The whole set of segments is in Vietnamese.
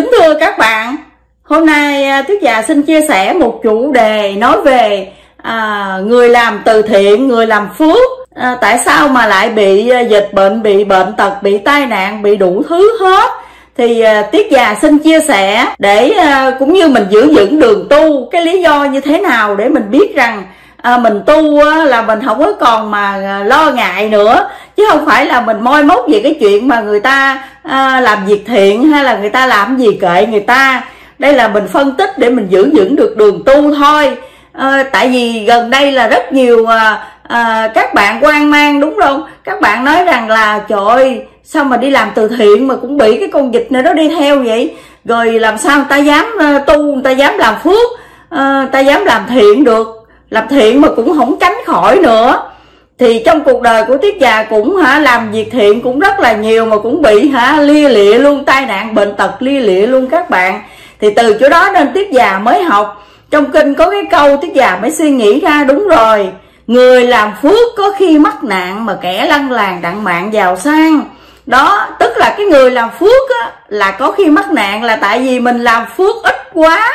Kính thưa các bạn, hôm nay à, Tuyết Già dạ xin chia sẻ một chủ đề nói về à, người làm từ thiện, người làm phước. À, tại sao mà lại bị à, dịch bệnh, bị bệnh tật, bị tai nạn, bị đủ thứ hết? Thì à, Tuyết Già dạ xin chia sẻ để à, cũng như mình giữ vững đường tu, cái lý do như thế nào để mình biết rằng à, mình tu á, là mình không có còn mà à, lo ngại nữa chứ không phải là mình moi móc về cái chuyện mà người ta à, làm việc thiện hay là người ta làm gì kệ người ta? Đây là mình phân tích để mình giữ vững được đường tu thôi. À, tại vì gần đây là rất nhiều à, à, các bạn quan mang đúng không? Các bạn nói rằng là trời ơi sao mà đi làm từ thiện mà cũng bị cái con dịch này nó đi theo vậy? Rồi làm sao người ta dám uh, tu người ta dám làm phước uh, người ta dám làm thiện được? Làm thiện mà cũng không tránh khỏi nữa thì trong cuộc đời của tiết già cũng hả làm việc thiện cũng rất là nhiều mà cũng bị hả lia lịa luôn tai nạn bệnh tật lia lịa luôn các bạn. Thì từ chỗ đó nên tiết già mới học. Trong kinh có cái câu tiết già mới suy nghĩ ra đúng rồi người làm phước có khi mắc nạn mà kẻ lăng làng đặng mạng giàu sang. Đó tức là cái người làm phước á, là có khi mắc nạn là tại vì mình làm phước ít quá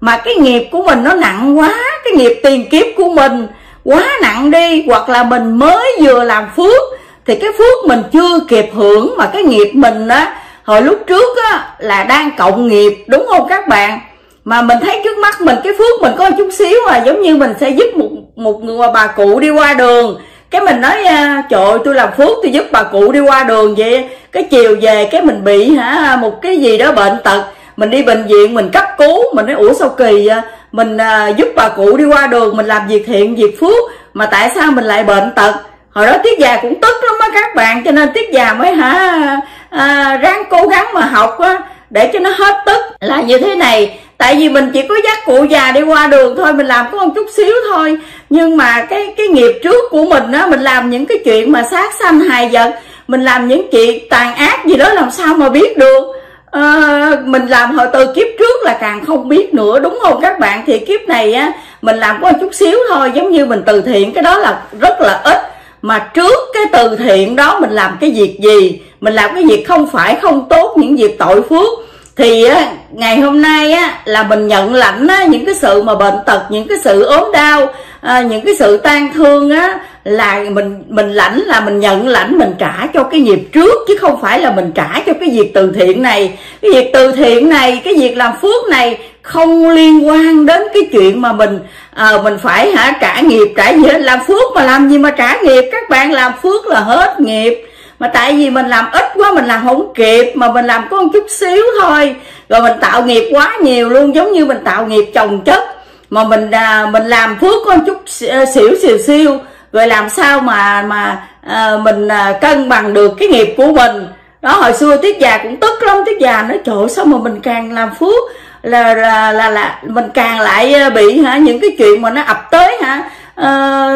mà cái nghiệp của mình nó nặng quá cái nghiệp tiền kiếp của mình quá nặng đi, hoặc là mình mới vừa làm phước, thì cái phước mình chưa kịp hưởng mà cái nghiệp mình á, hồi lúc trước á, là đang cộng nghiệp, đúng không các bạn? Mà mình thấy trước mắt mình, cái phước mình có chút xíu à giống như mình sẽ giúp một một người bà cụ đi qua đường. Cái mình nói à, trời ơi, tôi làm phước tôi giúp bà cụ đi qua đường vậy, cái chiều về cái mình bị hả, một cái gì đó bệnh tật mình đi bệnh viện mình cấp cứu mình nói ủa sao kỳ mình à, giúp bà cụ đi qua đường mình làm việc thiện việc phước mà tại sao mình lại bệnh tật? Hồi đó tiết già cũng tức lắm á các bạn cho nên tiết già mới hả à, ráng cố gắng mà học á để cho nó hết tức là như thế này. Tại vì mình chỉ có dắt cụ già đi qua đường thôi mình làm có một chút xíu thôi. Nhưng mà cái cái nghiệp trước của mình á mình làm những cái chuyện mà sát sanh hài vật mình làm những chuyện tàn ác gì đó làm sao mà biết được? À, mình làm hồi từ kiếp trước là càng không biết nữa đúng không các bạn? Thì kiếp này á mình làm có một chút xíu thôi giống như mình từ thiện cái đó là rất là ít. Mà trước cái từ thiện đó mình làm cái việc gì? Mình làm cái việc không phải không tốt những việc tội phước. Thì á, ngày hôm nay á, là mình nhận lãnh á, những cái sự mà bệnh tật những cái sự ốm đau à, những cái sự tan thương á là mình mình lãnh là mình nhận lãnh mình trả cho cái nghiệp trước chứ không phải là mình trả cho cái việc từ thiện này. Cái việc từ thiện này cái việc làm phước này không liên quan đến cái chuyện mà mình à, mình phải hả trả nghiệp trả gì hết. Làm phước mà làm gì mà trả nghiệp? Các bạn làm phước là hết nghiệp. Mà tại vì mình làm ít quá mình làm không kịp mà mình làm có một chút xíu thôi. Rồi mình tạo nghiệp quá nhiều luôn giống như mình tạo nghiệp chồng chất. Mà mình à, mình làm phước có một chút à, xỉu xìu siêu rồi làm sao mà mà à, mình à, cân bằng được cái nghiệp của mình? Đó hồi xưa tiết già cũng tức lắm. Tiết già nói chỗ sao mà mình càng làm phước là là là, là mình càng lại ờ, bị hả? Những cái chuyện mà nó ập tới hả? À,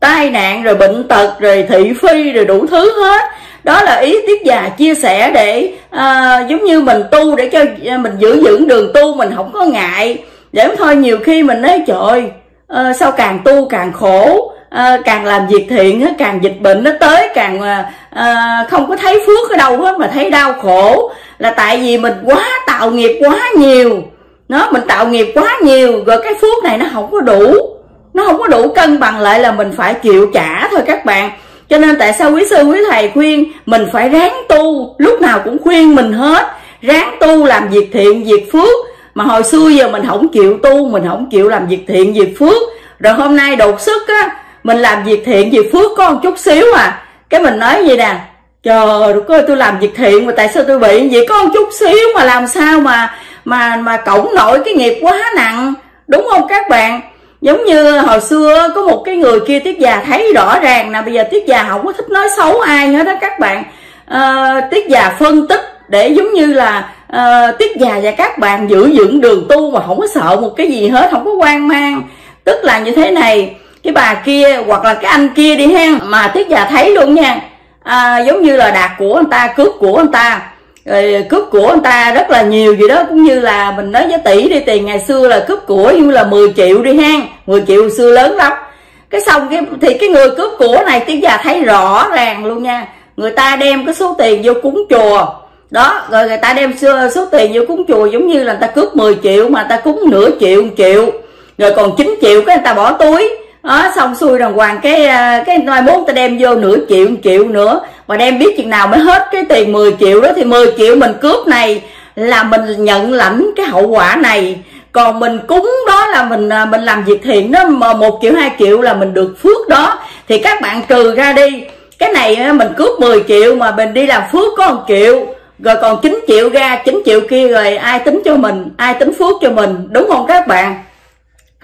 tai nạn rồi bệnh tật rồi thị phi rồi đủ thứ hết. Đó là ý tiết già chia sẻ để à, giống như mình tu để cho mình giữ vững đường tu mình không có ngại. Để thôi nhiều khi mình nói trời à, sao càng tu càng khổ? À, càng làm việc thiện càng dịch bệnh nó tới càng à, không có thấy phước ở đâu hết mà thấy đau khổ. Là tại vì mình quá tạo nghiệp quá nhiều. Nó mình tạo nghiệp quá nhiều rồi cái phước này nó không có đủ. Nó không có đủ cân bằng lại là mình phải chịu trả thôi các bạn. Cho nên tại sao quý sư quý thầy khuyên mình phải ráng tu? Lúc nào cũng khuyên mình hết. Ráng tu làm việc thiện việc phước. Mà hồi xưa giờ mình không chịu tu mình không chịu làm việc thiện việc phước. Rồi hôm nay đột sức á mình làm việc thiện gì phước có một chút xíu à. Cái mình nói gì nè trời ơi tôi làm việc thiện mà tại sao tôi bị vậy? Có một chút xíu mà làm sao mà mà mà cổng nổi cái nghiệp quá nặng. Đúng không các bạn? Giống như hồi xưa có một cái người kia tiết già thấy rõ ràng là bây giờ tiết già không có thích nói xấu ai hết đó các bạn. À, tiết già phân tích để giống như là à, tiết già và các bạn giữ vững đường tu mà không có sợ một cái gì hết không có quan mang. Tức là như thế này cái bà kia hoặc là cái anh kia đi hen. Mà tiết già thấy luôn nha. À, giống như là đạt của anh ta cướp của anh ta. Rồi cướp của anh ta rất là nhiều gì đó. Cũng như là mình nói với tỷ đi tiền ngày xưa là cướp của như là 10 triệu đi hen. 10 triệu xưa lớn lắm. Cái xong cái thì cái người cướp của này tiếng già thấy rõ ràng luôn nha. Người ta đem cái số tiền vô cúng chùa. Đó rồi người ta đem số, số tiền vô cúng chùa giống như là người ta cướp 10 triệu mà người ta cúng nửa triệu một triệu. Rồi còn 9 triệu cái người ta bỏ túi đó xong xuôi đàng hoàng, cái ờ, cái mai mốt ta đem vô nửa triệu, một triệu nữa. Và đem biết chừng nào mới hết cái tiền 10 triệu đó, thì 10 triệu mình cướp này là mình nhận lãnh cái hậu quả này. Còn mình cúng đó là mình ờ, mình làm việc thiện đó, mà một triệu, hai triệu là mình được phước đó. Thì các bạn trừ ra đi, cái này mình cướp 10 triệu mà mình đi làm phước có một triệu, rồi còn 9 triệu ra 9 triệu kia rồi ai tính cho mình, ai tính phước cho mình. Đúng không các bạn?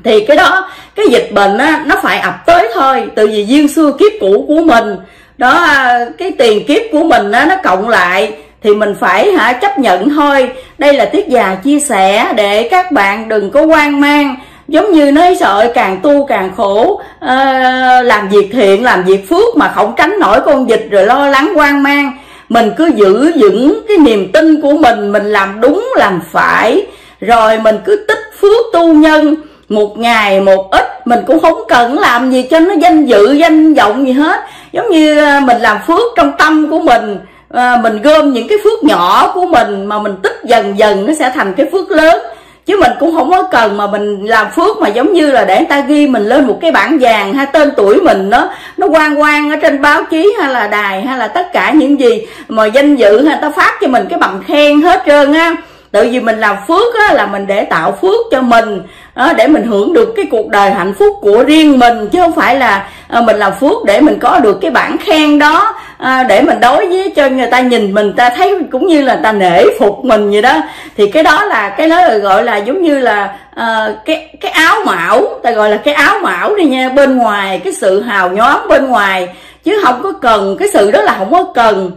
Thì cái đó cái dịch bệnh á, nó phải ập tới thôi. Từ vì duyên xưa kiếp cũ của mình đó cái tiền kiếp của mình á, nó cộng lại thì mình phải hả chấp nhận thôi. Đây là tiết già chia sẻ để các bạn đừng có hoang mang. Giống như nói sợ càng tu càng khổ à, làm việc thiện làm việc phước mà không tránh nổi con dịch rồi lo lắng hoang mang. Mình cứ giữ vững cái niềm tin của mình mình làm đúng làm phải rồi mình cứ tích phước tu nhân một ngày một ít mình cũng không cần làm gì cho nó danh dự danh vọng gì hết. Giống như à, mình làm phước trong tâm của mình à, mình gom những cái phước nhỏ của mình mà mình tích dần dần nó sẽ thành cái phước lớn. Chứ mình cũng không có cần mà mình làm phước mà giống như là để người ta ghi mình lên một cái bảng vàng hay tên tuổi mình nó nó quan quan ở trên báo chí hay là đài hay là tất cả những gì mà danh dự hay ta phát cho mình cái bằng khen hết trơn á. Tự vì mình làm phước á, là mình để tạo phước cho mình đó, để mình hưởng được cái cuộc đời hạnh phúc của riêng mình chứ không phải là à, mình làm phước để mình có được cái bản khen đó. À, để mình đối với cho người ta nhìn mình ta thấy cũng như là ta nể phục mình vậy đó. Thì cái đó là cái đó là gọi là giống như là à, cái cái áo mão ta gọi là cái áo mão đi nha bên ngoài cái sự hào nhoáng bên ngoài. Chứ không có cần cái sự đó là không có cần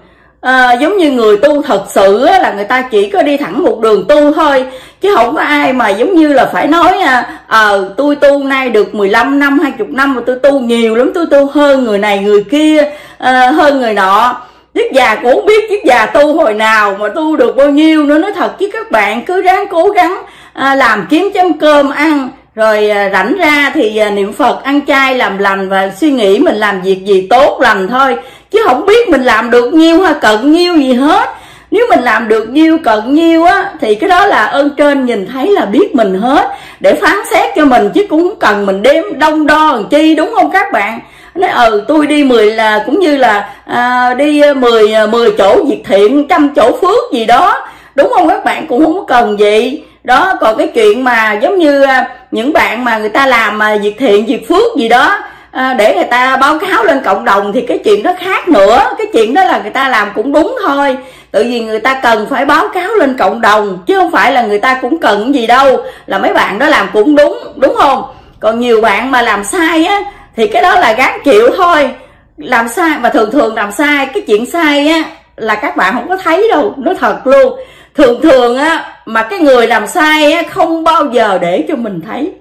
à, giống như người tu thật sự á, là người ta chỉ có đi thẳng một đường tu thôi. Chứ không có ai mà giống như là phải nói à, à, tôi tu nay được 15 năm 20 năm mà tôi tu nhiều lắm tôi tu hơn người này người kia à, hơn người nọ. Chiếc già cũng không biết chiếc già tu hồi nào mà tu được bao nhiêu nữa. Nói thật chứ các bạn cứ ráng cố gắng à, làm kiếm chấm cơm ăn. Rồi à, rảnh ra thì à, niệm phật ăn chay làm lành và suy nghĩ mình làm việc gì tốt lành thôi chứ không biết mình làm được nhiêu hay cận nhiêu gì hết. Nếu mình làm được nhiêu cận nhiêu á thì cái đó là ơn trên nhìn thấy là biết mình hết. Để phán xét cho mình chứ cũng không cần mình đếm đông đo làm chi đúng không các bạn? Nói ừ tôi đi 10 là cũng như là à, đi à, 10 10 à, chỗ việc thiện trăm chỗ phước gì đó. Đúng không các bạn? Cũng không cần gì. Đó còn cái chuyện mà giống như à, những bạn mà người ta làm mà việc thiện việc phước gì đó à, để người ta báo cáo lên cộng đồng thì cái chuyện đó khác nữa. Cái chuyện đó là người ta làm cũng đúng thôi. Tự vì người ta cần phải báo cáo lên cộng đồng chứ không phải là người ta cũng cần gì đâu. Là mấy bạn đó làm cũng đúng đúng không? Còn nhiều bạn mà làm sai á thì cái đó là gán chịu thôi. Làm sai và thường thường làm sai cái chuyện sai á là các bạn không có thấy đâu. Nói thật luôn. Thường thường á mà cái người làm sai á không bao giờ để cho mình thấy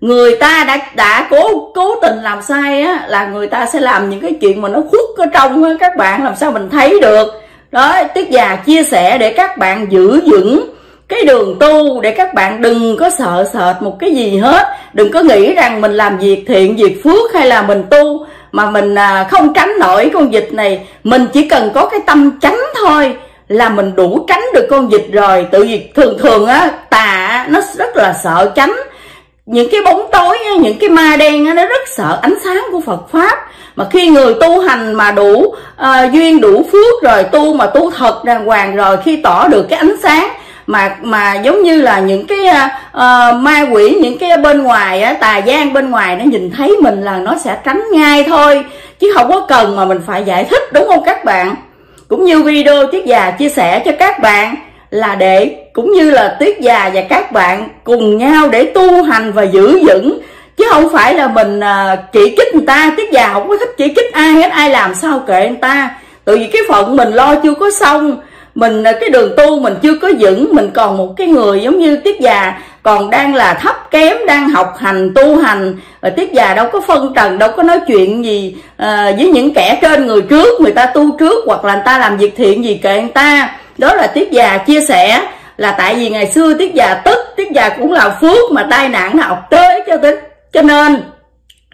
người ta đã đã cố cố tình làm sai á, là người ta sẽ làm những cái chuyện mà nó khuất ở trong á, các bạn, làm sao mình thấy được. Đó tiết già chia sẻ để các bạn giữ vững cái đường tu, để các bạn đừng có sợ sệt một cái gì hết. Đừng có nghĩ rằng mình làm việc thiện, việc phước hay là mình tu mà mình à, không tránh nổi con dịch này. Mình chỉ cần có cái tâm tránh thôi là mình đủ tránh được con dịch rồi. Tự vì thường thường á, tà nó rất là sợ tránh những cái bóng tối những cái ma đen nó rất sợ ánh sáng của Phật pháp. Mà khi người tu hành mà đủ uh, duyên đủ phước rồi tu mà tu thật đàng hoàng rồi khi tỏ được cái ánh sáng mà mà giống như là những cái uh, ma quỷ những cái bên ngoài á, tà gian bên ngoài nó nhìn thấy mình là nó sẽ tránh ngay thôi. Chứ không có cần mà mình phải giải thích đúng không các bạn? Cũng như video tiết già chia sẻ cho các bạn là để cũng như là tiết già và các bạn cùng nhau để tu hành và giữ vững. Chứ không phải là mình à, chỉ kích người ta tiết già không có thích chỉ kích ai hết ai làm sao kệ người ta. Tự vì cái phận mình lo chưa có xong mình à, cái đường tu mình chưa có vững mình còn một cái người giống như tiết già còn đang là thấp kém đang học hành tu hành. Và tiết già đâu có phân trần đâu có nói chuyện gì à, với những kẻ trên người trước người ta tu trước hoặc là người ta làm việc thiện gì kệ người ta đó là tiết già chia sẻ là tại vì ngày xưa tiết già tức tiết già cũng là phước mà tai nạn học tới cho tới cho nên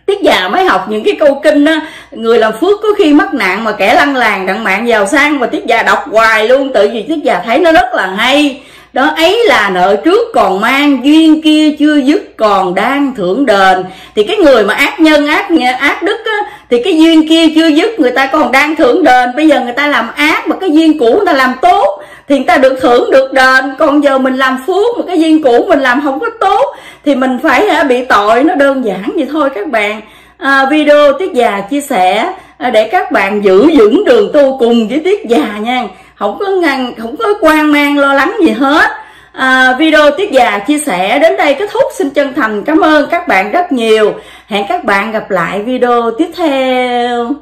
tiết già mới học những cái câu kinh á người làm phước có khi mắc nạn mà kẻ lăng làng đặng mạng giàu sang mà tiết già đọc hoài luôn tự vì tiết già thấy nó rất là hay. Đó ấy là nợ trước còn mang duyên kia chưa dứt còn đang thưởng đền. Thì cái người mà ác nhân ác ác đức á, thì cái duyên kia chưa dứt người ta còn đang thưởng đền. Bây giờ người ta làm ác mà cái duyên cũ người ta làm tốt thì người ta được thưởng được đền. Còn giờ mình làm phước mà cái duyên cũ mình làm không có tốt thì mình phải hả, bị tội. Nó đơn giản vậy thôi các bạn. À, video tiết già chia sẻ à, để các bạn giữ vững đường tu cùng với tiết già nha. Không có ngăn không có quan mang lo lắng gì hết à, video tiết già chia sẻ đến đây kết thúc. Xin chân thành cảm ơn các bạn rất nhiều. Hẹn các bạn gặp lại video tiếp theo.